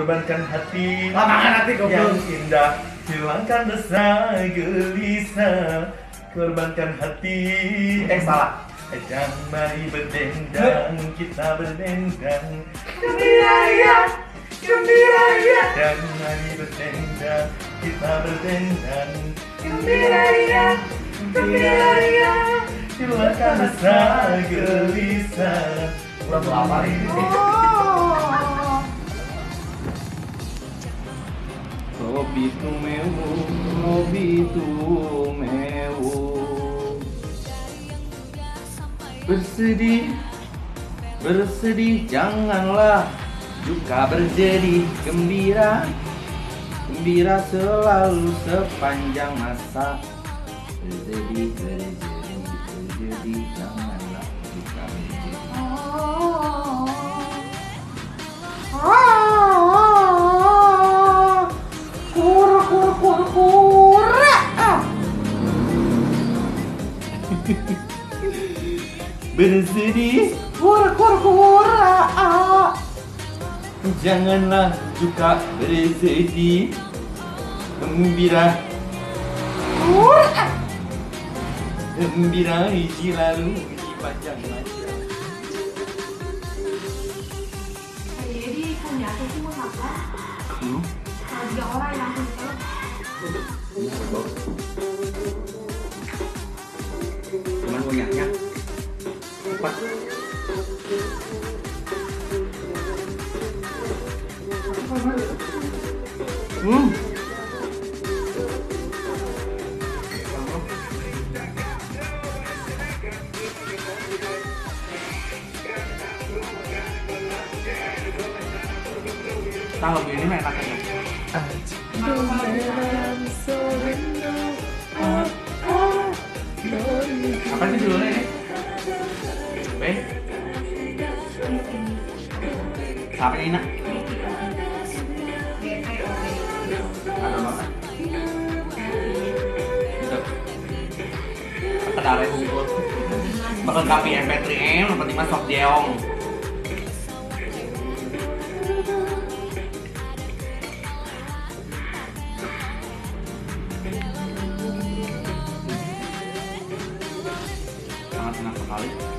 Korbankan hati. Lapangan hati yang goblok. indah Hilangkan rasa gelisah. Korbankan hati. Eh salah. Dan mari berdendang Kita berdendang. Gembira ya Gembira ya Dan mari berdendang Kita berdendang. Gembira ya Gembira ya Hilangkan rasa gelisah. Lagu apa ini? Bersedih, bersedih janganlah Duka berjadi gembira. Gembira selalu sepanjang masa. Bersedih, berjadi, Kura. Ah. Bersedih, kura. Ah. Janganlah juga bersedih Gembira Kura. Gembira isi lalu isi panjang masa Jadi ternyata sih mau apa? hmm? Kalau tiga orang yang langsung kalau Cuman punyanya Cepat. Hmm. Begini mah enak aja. Apa sih judulnya ini? Ben? Siapa ini nak? Ada banget. Kedare bungkus. Bakal kapi MP3M, nomor 5 sok jeong. Molly.